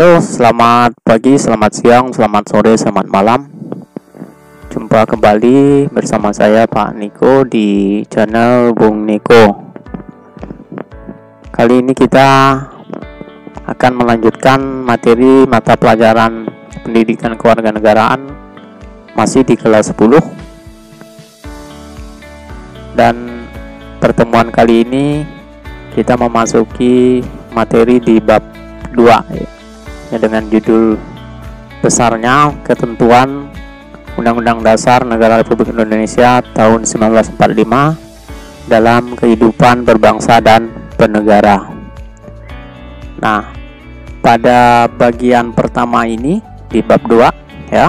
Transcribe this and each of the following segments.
Halo, selamat pagi, selamat siang, selamat sore, selamat malam. Jumpa kembali bersama saya Pak Niko di channel Bung Niko. Kali ini kita akan melanjutkan materi mata pelajaran pendidikan kewarganegaraan masih di kelas 10. Dan pertemuan kali ini kita memasuki materi di bab 2 ya, dengan judul besarnya ketentuan Undang-Undang Dasar Negara Republik Indonesia tahun 1945 dalam kehidupan berbangsa dan bernegara. Nah, pada bagian pertama ini di bab 2 ya.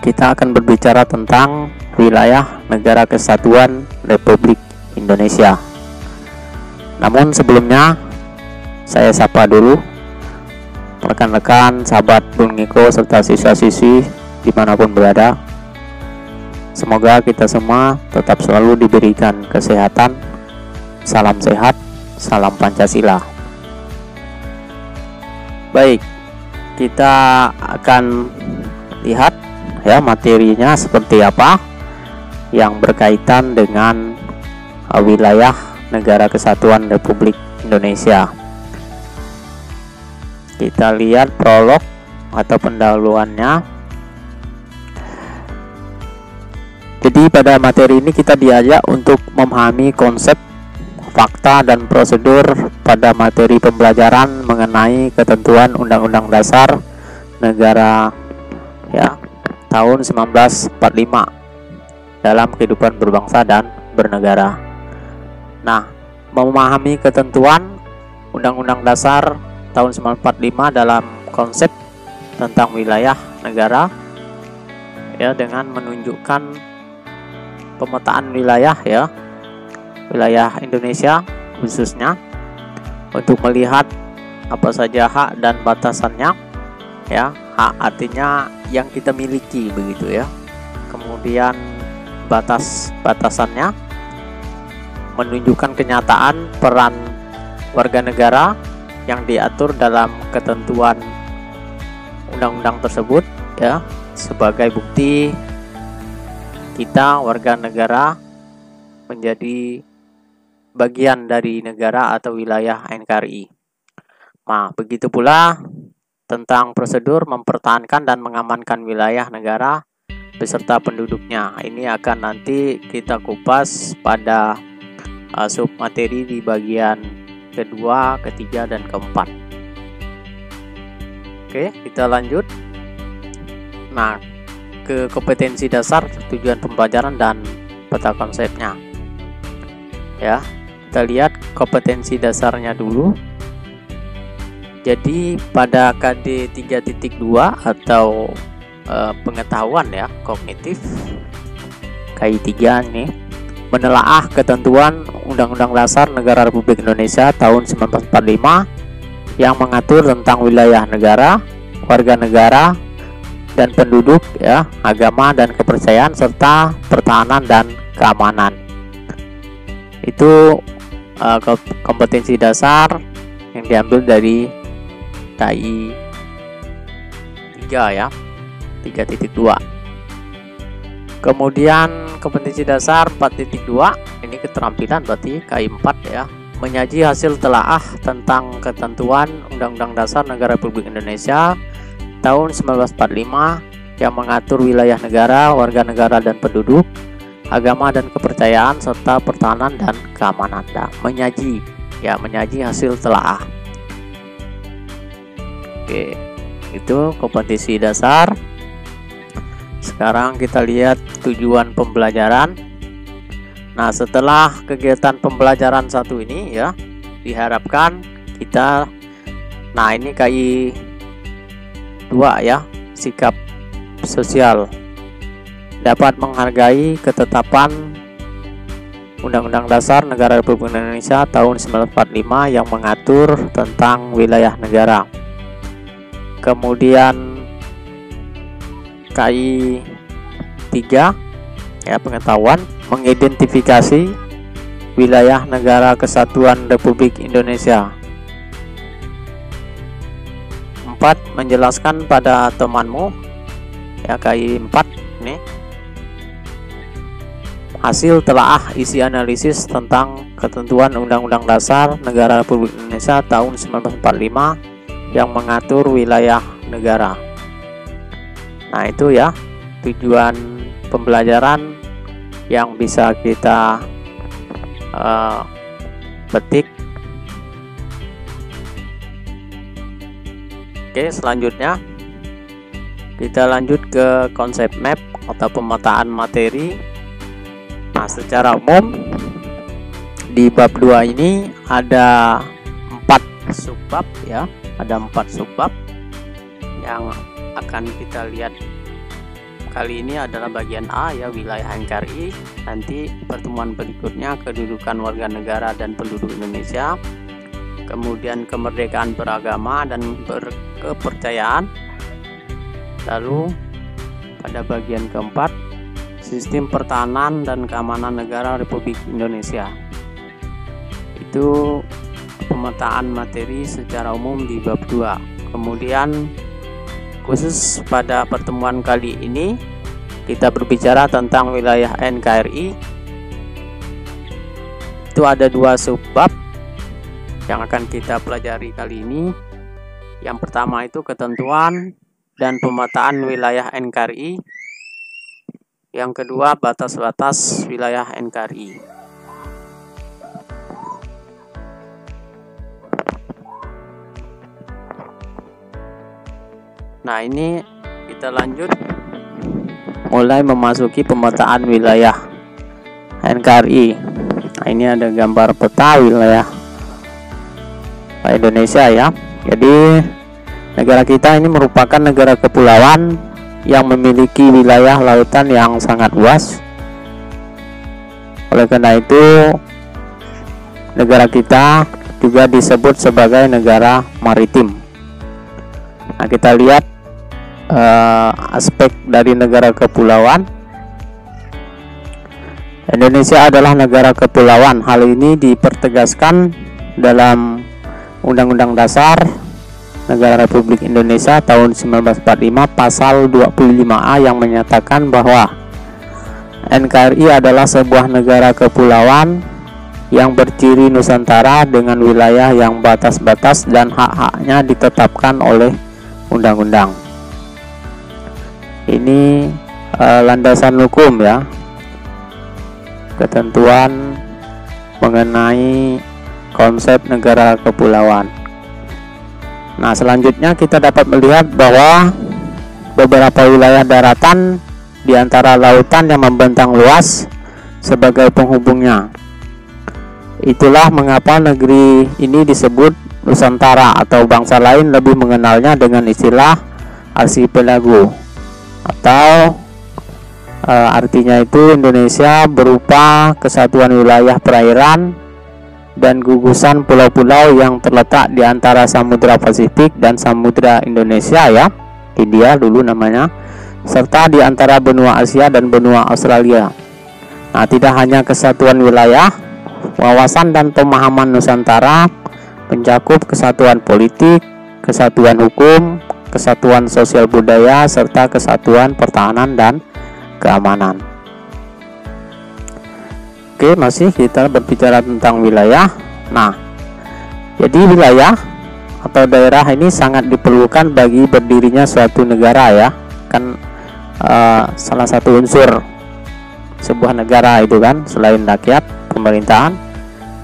Kita akan berbicara tentang wilayah negara kesatuan Republik Indonesia. Namun sebelumnya saya sapa dulu rekan-rekan, sahabat Bung serta siswa-siswi di mana pun berada. Semoga kita semua tetap selalu diberikan kesehatan. Salam sehat, salam Pancasila. Baik, kita akan lihat ya materinya seperti apa yang berkaitan dengan wilayah negara kesatuan Republik Indonesia kita lihat prolog atau pendahuluannya jadi pada materi ini kita diajak untuk memahami konsep fakta dan prosedur pada materi pembelajaran mengenai ketentuan Undang-Undang Dasar Negara ya tahun 1945 dalam kehidupan berbangsa dan bernegara. Nah, memahami ketentuan Undang-Undang Dasar tahun 1945 dalam konsep tentang wilayah negara ya dengan menunjukkan pemetaan wilayah ya wilayah Indonesia khususnya untuk melihat apa saja hak dan batasannya ya hak artinya yang kita miliki begitu ya. Kemudian batas batasannya menunjukkan kenyataan peran warga negara yang diatur dalam ketentuan undang-undang tersebut ya sebagai bukti kita warga negara menjadi bagian dari negara atau wilayah NKRI. Nah, begitu pula tentang prosedur mempertahankan dan mengamankan wilayah negara beserta penduduknya. Ini akan nanti kita kupas pada uh, sub materi di bagian kedua, ketiga, dan keempat. Oke, kita lanjut. Nah, ke kompetensi dasar, tujuan pembelajaran, dan peta konsepnya. Ya, kita lihat kompetensi dasarnya dulu. Jadi pada KD 3.2 atau e, pengetahuan ya kognitif KI 3 nih menelaah ketentuan Undang-Undang Dasar Negara Republik Indonesia tahun 1945 yang mengatur tentang wilayah negara, warga negara, dan penduduk, ya, agama dan kepercayaan serta pertahanan dan keamanan. Itu uh, kompetensi dasar yang diambil dari KI 3 ya. 3.2. Kemudian kompetensi dasar 4.2 ini keterampilan berarti KI4 ya menyaji hasil telaah tentang ketentuan Undang-Undang Dasar Negara Republik Indonesia tahun 1945 yang mengatur wilayah negara, warga negara dan penduduk, agama dan kepercayaan serta pertahanan dan keamanan. Nah, menyaji ya menyaji hasil telaah. Oke, itu kompetisi dasar. Sekarang kita lihat tujuan pembelajaran. Nah, setelah kegiatan pembelajaran satu ini ya, diharapkan kita nah ini KI 2 ya, sikap sosial dapat menghargai ketetapan Undang-Undang Dasar Negara Republik Indonesia tahun 1945 yang mengatur tentang wilayah negara. Kemudian KI 3 ya pengetahuan mengidentifikasi wilayah negara kesatuan Republik Indonesia. Dapat menjelaskan pada temanmu. Ya KI 4 ini. Hasil telaah isi analisis tentang ketentuan Undang-Undang Dasar Negara Republik Indonesia tahun 1945 yang mengatur wilayah negara. Nah, itu ya tujuan pembelajaran yang bisa kita uh, petik. Oke, selanjutnya kita lanjut ke konsep map atau pemetaan materi Nah, secara umum di bab 2 ini ada empat subbab ya, ada empat subbab yang akan kita lihat kali ini adalah bagian A ya wilayah NKRI nanti pertemuan berikutnya kedudukan warga negara dan penduduk Indonesia kemudian kemerdekaan beragama dan berkepercayaan lalu pada bagian keempat Sistem Pertahanan dan Keamanan Negara Republik Indonesia. Itu pemetaan materi secara umum di bab 2. Kemudian khusus pada pertemuan kali ini kita berbicara tentang wilayah NKRI. Itu ada dua subbab yang akan kita pelajari kali ini. Yang pertama itu ketentuan dan pemetaan wilayah NKRI yang kedua, batas-batas wilayah NKRI. Nah, ini kita lanjut mulai memasuki pemetaan wilayah NKRI. Nah, ini ada gambar peta wilayah Indonesia ya. Jadi negara kita ini merupakan negara kepulauan yang memiliki wilayah lautan yang sangat luas. Oleh karena itu, negara kita juga disebut sebagai negara maritim. Nah, kita lihat uh, aspek dari negara kepulauan. Indonesia adalah negara kepulauan. Hal ini dipertegaskan dalam Undang-Undang Dasar Negara Republik Indonesia tahun 1945 pasal 25A yang menyatakan bahwa NKRI adalah sebuah negara kepulauan yang berciri Nusantara dengan wilayah yang batas-batas dan hak-haknya ditetapkan oleh undang-undang. Ini eh, landasan hukum ya. Ketentuan mengenai konsep negara kepulauan. Nah, selanjutnya kita dapat melihat bahwa beberapa wilayah daratan di antara lautan yang membentang luas sebagai penghubungnya. Itulah mengapa negeri ini disebut Nusantara atau bangsa lain lebih mengenalnya dengan istilah archipelago atau e, artinya itu Indonesia berupa kesatuan wilayah perairan dan gugusan pulau-pulau yang terletak di antara Samudra Pasifik dan Samudra Indonesia ya, India dulu namanya, serta di antara benua Asia dan benua Australia. Nah, tidak hanya kesatuan wilayah, wawasan dan pemahaman Nusantara mencakup kesatuan politik, kesatuan hukum, kesatuan sosial budaya, serta kesatuan pertahanan dan keamanan. Oke, masih kita berbicara tentang wilayah. Nah, jadi wilayah atau daerah ini sangat diperlukan bagi berdirinya suatu negara ya. Kan uh, salah satu unsur sebuah negara itu kan selain rakyat, pemerintahan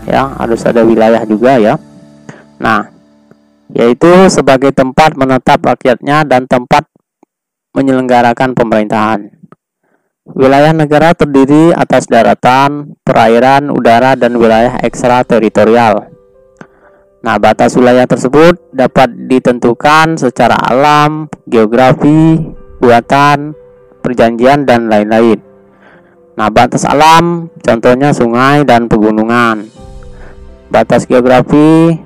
ya harus ada wilayah juga ya. Nah, yaitu sebagai tempat menetap rakyatnya dan tempat menyelenggarakan pemerintahan. Wilayah negara terdiri atas daratan, perairan, udara, dan wilayah ekstrateritorial. Nah, batas wilayah tersebut dapat ditentukan secara alam, geografi, buatan, perjanjian, dan lain-lain. Nah, batas alam contohnya sungai dan pegunungan. Batas geografi,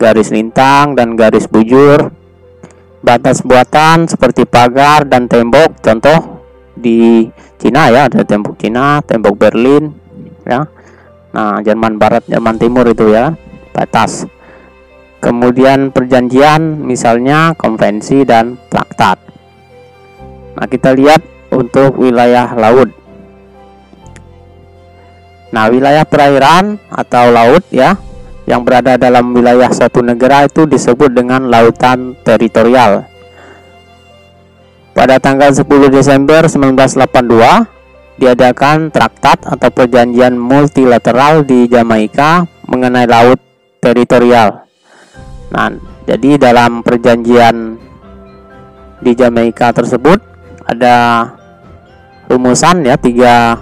garis lintang dan garis bujur. Batas buatan seperti pagar dan tembok, contoh di Cina ya ada tembok Cina tembok Berlin ya. Nah Jerman Barat Jerman Timur itu ya batas. Kemudian perjanjian misalnya konvensi dan traktat. Nah kita lihat untuk wilayah laut. Nah wilayah perairan atau laut ya yang berada dalam wilayah suatu negara itu disebut dengan lautan teritorial. Pada tanggal 10 Desember 1982 diadakan traktat atau perjanjian multilateral di Jamaika mengenai laut teritorial. Nah, jadi dalam perjanjian di Jamaika tersebut ada rumusan ya tiga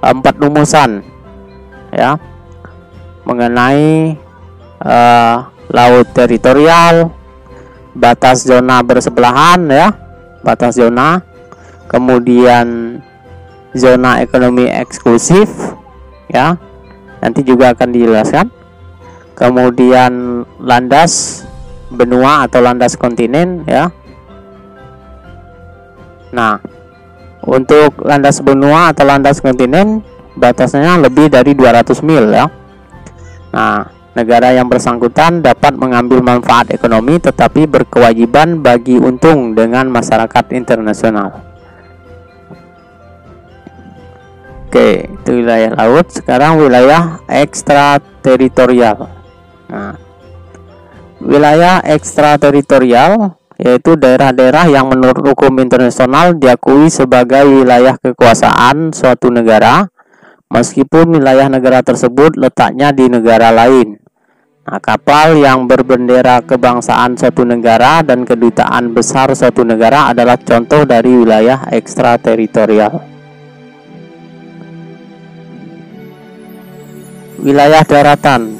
empat rumusan ya mengenai uh, laut teritorial, batas zona bersebelahan ya, batas zona, kemudian zona ekonomi eksklusif ya. Nanti juga akan dijelaskan kemudian landas benua atau landas kontinen ya nah untuk landas benua atau landas kontinen batasnya lebih dari 200 mil ya nah negara yang bersangkutan dapat mengambil manfaat ekonomi tetapi berkewajiban bagi untung dengan masyarakat internasional Oke, itu wilayah laut. Sekarang wilayah ekstrateritorial. Nah, wilayah ekstrateritorial yaitu daerah-daerah yang menurut hukum internasional diakui sebagai wilayah kekuasaan suatu negara meskipun wilayah negara tersebut letaknya di negara lain. Nah, kapal yang berbendera kebangsaan suatu negara dan kedutaan besar suatu negara adalah contoh dari wilayah ekstrateritorial. Wilayah daratan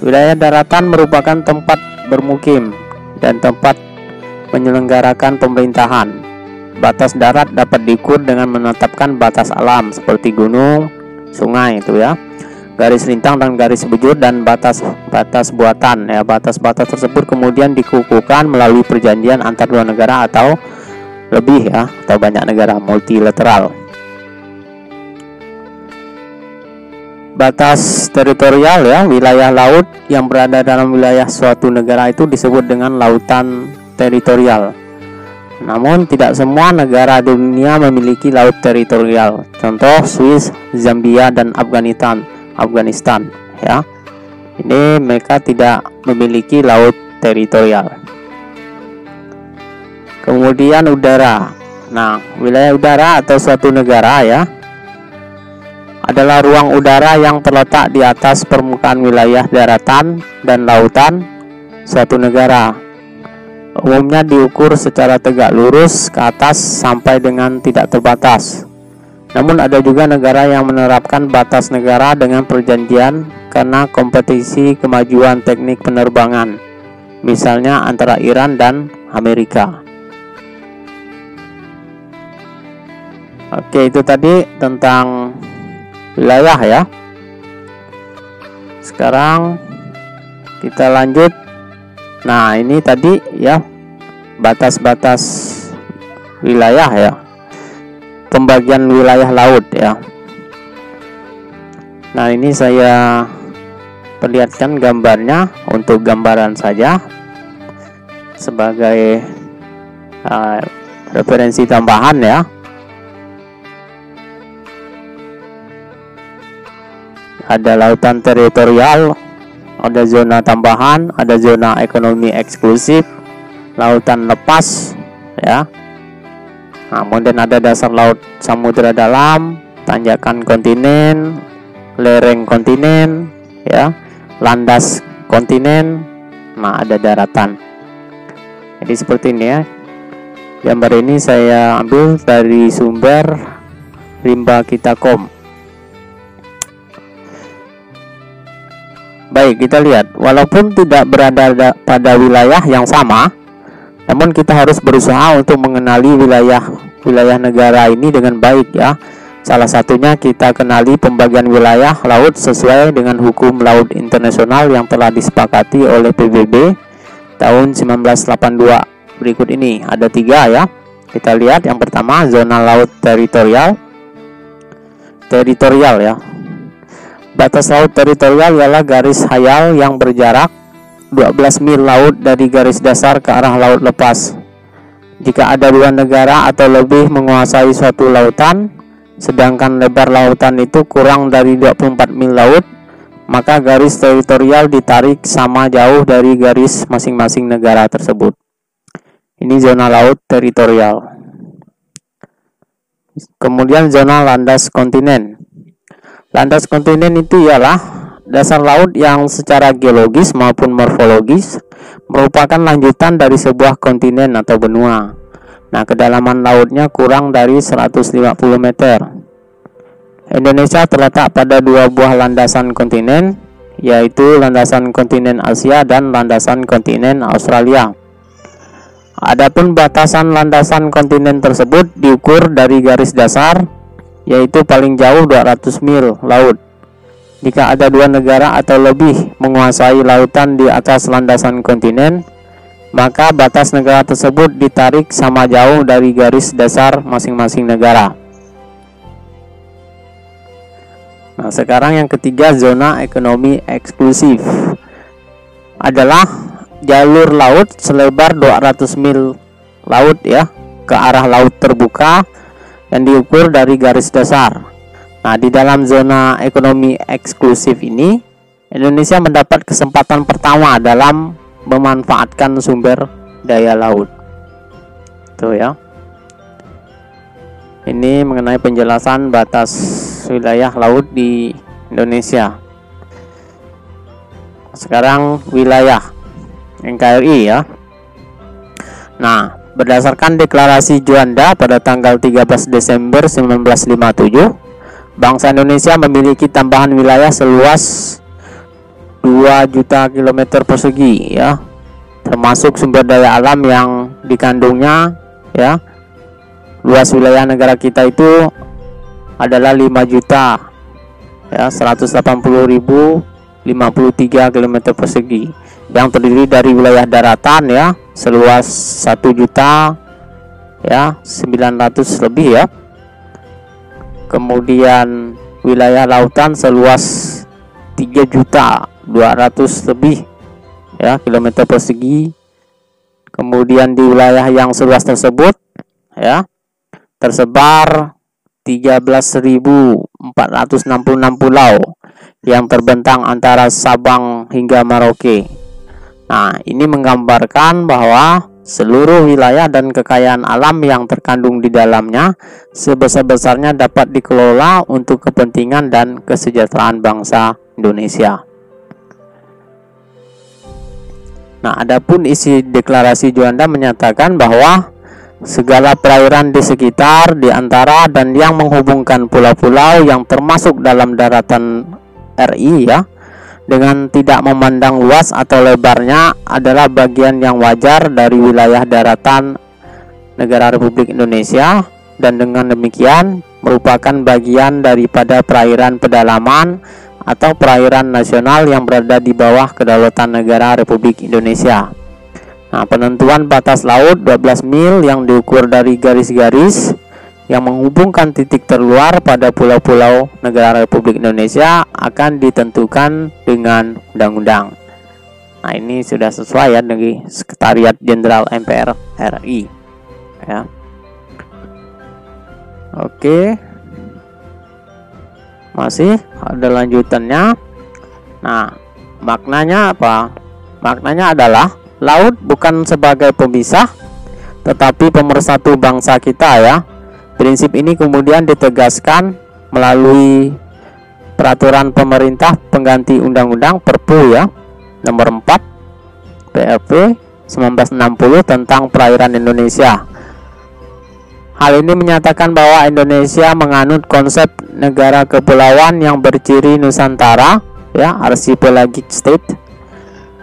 Wilayah daratan merupakan tempat bermukim dan tempat menyelenggarakan pemerintahan. Batas darat dapat diukur dengan menetapkan batas alam seperti gunung, sungai itu ya. Garis lintang dan garis bujur dan batas-batas buatan ya. Batas-batas tersebut kemudian dikukuhkan melalui perjanjian antar dua negara atau lebih ya atau banyak negara multilateral. batas teritorial ya wilayah laut yang berada dalam wilayah suatu negara itu disebut dengan lautan teritorial namun tidak semua negara dunia memiliki laut teritorial. Contoh Swiss Zambia dan Afghanistan. Afghanistan ya. Ini mereka tidak memiliki laut teritorial. Kemudian udara. Nah wilayah udara atau suatu negara ya adalah ruang udara yang terletak di atas permukaan wilayah daratan dan lautan suatu negara. Umumnya diukur secara tegak lurus ke atas sampai dengan tidak terbatas. Namun ada juga negara yang menerapkan batas negara dengan perjanjian karena kompetisi kemajuan teknik penerbangan, misalnya antara Iran dan Amerika. Oke, itu tadi tentang wilayah ya sekarang kita lanjut nah ini tadi ya batas-batas wilayah ya. Pembagian wilayah laut ya. Nah ini saya perlihatkan gambarnya untuk gambaran saja sebagai uh, referensi tambahan ya. Ada lautan teritorial, ada zona tambahan, ada zona ekonomi eksklusif, lautan lepas, ya. Nah, kemudian ada dasar laut samudera dalam, tanjakan kontinen, lereng kontinen, ya, landas kontinen, nah ada daratan. Jadi seperti ini ya. Gambar ini saya ambil dari sumber rimba kita Baik, kita lihat. Walaupun tidak berada pada wilayah yang sama, namun kita harus berusaha untuk mengenali wilayah wilayah negara ini dengan baik ya. Salah satunya kita kenali pembagian wilayah laut sesuai dengan hukum laut internasional yang telah disepakati oleh PBB tahun 1982. Berikut ini ada tiga ya. Kita lihat yang pertama zona laut teritorial. Teritorial ya, Batas laut teritorial ialah garis hayal yang berjarak 12 mil laut dari garis dasar ke arah laut lepas. Jika ada dua negara atau lebih menguasai suatu lautan, sedangkan lebar lautan itu kurang dari 24 mil laut, maka garis teritorial ditarik sama jauh dari garis masing-masing negara tersebut. Ini zona laut teritorial. Kemudian zona landas kontinen. Landas kontinen itu ialah Dasar laut yang secara geologis maupun morfologis merupakan lanjutan dari sebuah kontinen atau benua. Nah, kedalaman lautnya kurang dari 150 meter. Indonesia terletak pada dua buah landasan kontinen, yaitu landasan kontinen Asia dan landasan kontinen Australia. Adapun batasan landasan kontinen tersebut diukur dari garis dasar, yaitu paling jauh 200 mil laut jika ada dua negara atau lebih menguasai lautan di atas landasan kontinen, maka batas negara tersebut ditarik sama jauh dari garis dasar masing-masing negara. Nah, sekarang yang ketiga zona ekonomi eksklusif adalah jalur laut selebar 200 mil laut ya ke arah laut terbuka yang diukur dari garis dasar. Nah, di dalam zona ekonomi eksklusif ini, Indonesia mendapat kesempatan pertama dalam memanfaatkan sumber daya laut. Tuh ya. Ini mengenai penjelasan batas wilayah laut di Indonesia. Sekarang wilayah NKRI ya. Nah, berdasarkan deklarasi Juanda pada tanggal 13 Desember 1957 Bangsa Indonesia memiliki tambahan wilayah seluas 2 juta kilometer persegi ya. Termasuk sumber daya alam yang dikandungnya ya. Luas wilayah negara kita itu adalah 5 juta ya 180.053 km persegi yang terdiri dari wilayah daratan ya seluas 1 juta ya 900 lebih ya kemudian wilayah lautan seluas 3 juta 200 lebih ya kilometer persegi kemudian di wilayah yang seluas tersebut ya tersebar 13.466 pulau yang terbentang antara Sabang hingga Merauke. Nah, ini menggambarkan bahwa Seluruh wilayah dan kekayaan alam yang terkandung di dalamnya sebesar-besarnya dapat dikelola untuk kepentingan dan kesejahteraan bangsa Indonesia. Nah, adapun isi deklarasi Juanda menyatakan bahwa segala perairan di sekitar, di antara dan yang menghubungkan pulau-pulau yang termasuk dalam daratan RI ya, dengan tidak memandang luas atau lebarnya adalah bagian yang wajar dari wilayah daratan negara Republik Indonesia dan dengan demikian merupakan bagian daripada perairan pedalaman atau perairan nasional yang berada di bawah kedaulatan negara Republik Indonesia. Nah, penentuan batas laut 12 mil yang diukur dari garis-garis yang menghubungkan titik terluar pada pulau-pulau negara Republik Indonesia akan ditentukan dengan undang-undang. Nah, ini sudah sesuai ya dengan Sekretariat Jenderal MPR RI. Ya. Oke. Masih ada lanjutannya. Nah, maknanya apa? Maknanya adalah laut bukan sebagai pemisah tetapi pemersatu bangsa kita ya Prinsip ini kemudian ditegaskan melalui peraturan pemerintah pengganti undang-undang Perpu ya nomor 4 PRP 1960 tentang perairan Indonesia. Hal ini menyatakan bahwa Indonesia menganut konsep negara kepulauan yang berciri Nusantara ya archipelagic state.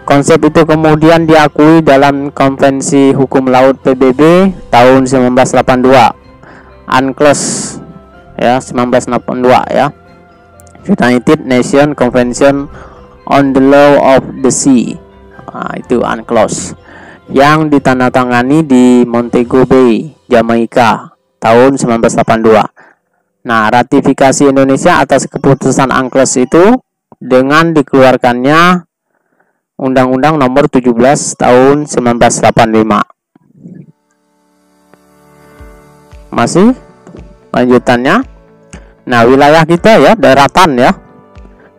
Konsep itu kemudian diakui dalam Konvensi Hukum Laut PBB tahun 1982 UNCLOS ya 1982 ya United Nations Convention on the Law of the Sea nah, itu UNCLOS yang ditandatangani di Montego Bay, Jamaika tahun 1982. Nah, ratifikasi Indonesia atas keputusan UNCLOS itu dengan dikeluarkannya Undang-Undang Nomor 17 Tahun 1985. Masih lanjutannya. Nah, wilayah kita ya, daratan ya.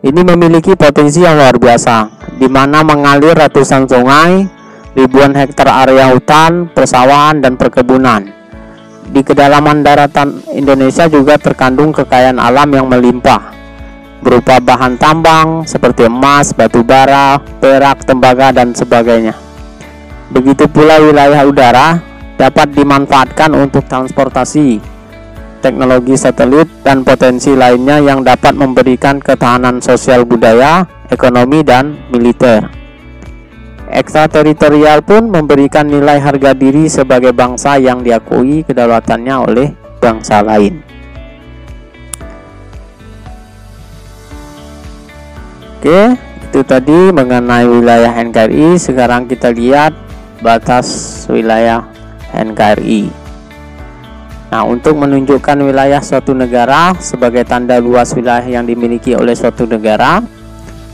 Ini memiliki potensi yang luar biasa, di mana mengalir ratusan sungai, ribuan hektar area hutan, persawahan, dan perkebunan. Di kedalaman daratan Indonesia juga terkandung kekayaan alam yang melimpah, berupa bahan tambang seperti emas, batu bara, perak, tembaga, dan sebagainya. Begitu pula wilayah udara dapat dimanfaatkan untuk transportasi, teknologi satelit, dan potensi lainnya yang dapat memberikan ketahanan sosial budaya, ekonomi, dan militer. Ekstrateritorial pun memberikan nilai harga diri sebagai bangsa yang diakui kedaulatannya oleh bangsa lain. Oke, itu tadi mengenai wilayah NKRI. Sekarang kita lihat batas wilayah NKRI. Nah, untuk menunjukkan wilayah suatu negara sebagai tanda luas wilayah yang dimiliki oleh suatu negara,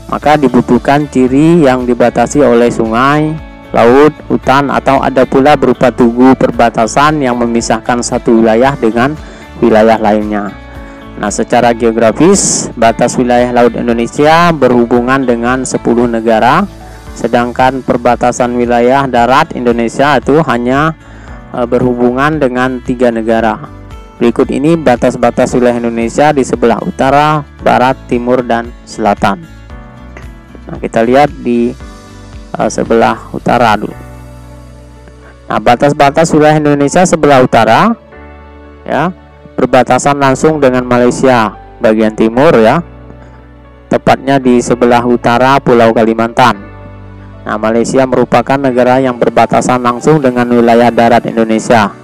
maka dibutuhkan ciri yang dibatasi oleh sungai, laut, hutan, atau ada pula berupa tugu perbatasan yang memisahkan satu wilayah dengan wilayah lainnya. Nah, secara geografis, batas wilayah laut Indonesia berhubungan dengan 10 negara, sedangkan perbatasan wilayah darat Indonesia itu hanya berhubungan dengan tiga negara. Berikut ini batas-batas wilayah Indonesia di sebelah utara, barat, timur, dan selatan. Nah, kita lihat di e, sebelah utara dulu. Nah, batas-batas wilayah Indonesia sebelah utara ya berbatasan langsung dengan Malaysia bagian timur ya tepatnya di sebelah utara Pulau Kalimantan nah Malaysia merupakan negara yang berbatasan langsung dengan wilayah darat Indonesia.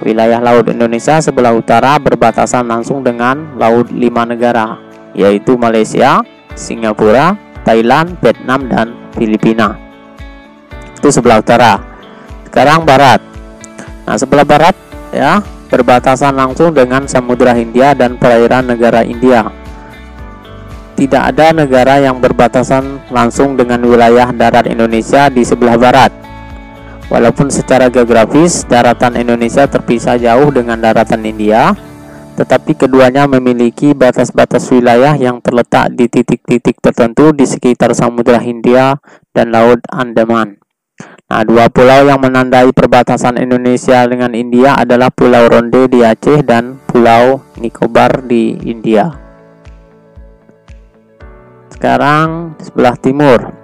Wilayah laut Indonesia sebelah utara berbatasan langsung dengan laut lima negara yaitu Malaysia, Singapura, Thailand, Vietnam, dan Filipina. Itu sebelah utara. Sekarang barat. Nah sebelah barat ya berbatasan langsung dengan Samudra Hindia dan perairan negara India. Tidak ada negara yang berbatasan langsung dengan wilayah darat Indonesia di sebelah barat. Walaupun secara geografis daratan Indonesia terpisah jauh dengan daratan India, tetapi keduanya memiliki batas-batas wilayah yang terletak di titik-titik tertentu di sekitar Samudra Hindia dan Laut Andaman. Nah, dua pulau yang menandai perbatasan Indonesia dengan India adalah Pulau Ronde di Aceh dan Pulau Nicobar di India. Sekarang sebelah timur.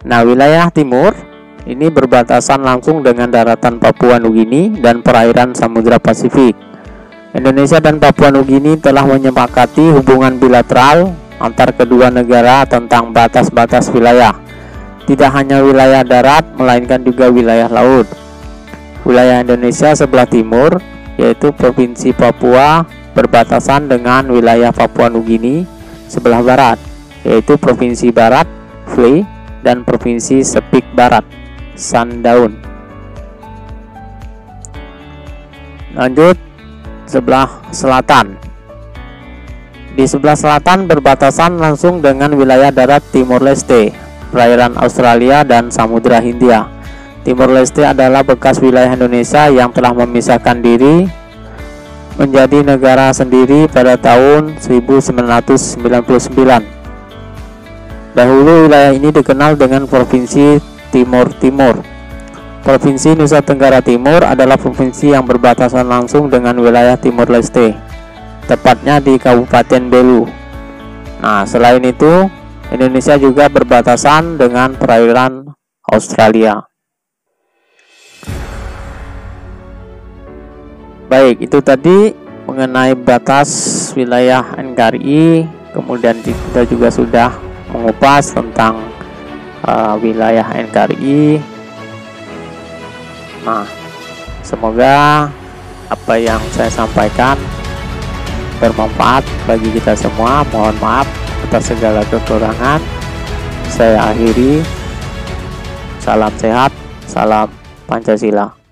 Nah, wilayah timur ini berbatasan langsung dengan daratan Papua Nugini dan perairan Samudra Pasifik. Indonesia dan Papua Nugini telah menyepakati hubungan bilateral antar kedua negara tentang batas-batas wilayah tidak hanya wilayah darat, melainkan juga wilayah laut. Wilayah Indonesia sebelah timur, yaitu Provinsi Papua, berbatasan dengan wilayah Papua Nugini sebelah barat, yaitu Provinsi Barat, Fle, dan Provinsi Sepik Barat, Sandaun. Lanjut, sebelah selatan. Di sebelah selatan berbatasan langsung dengan wilayah darat Timur Leste, perairan Australia dan Samudra Hindia. Timur Leste adalah bekas wilayah Indonesia yang telah memisahkan diri menjadi negara sendiri pada tahun 1999. Dahulu wilayah ini dikenal dengan Provinsi Timur Timur. Provinsi Nusa Tenggara Timur adalah provinsi yang berbatasan langsung dengan wilayah Timur Leste, tepatnya di Kabupaten Belu. Nah, selain itu, Indonesia juga berbatasan dengan perairan Australia. Baik, itu tadi mengenai batas wilayah NKRI. Kemudian kita juga sudah mengupas tentang uh, wilayah NKRI. Nah, semoga apa yang saya sampaikan bermanfaat bagi kita semua. Mohon maaf atas segala kekurangan saya akhiri salam sehat salam Pancasila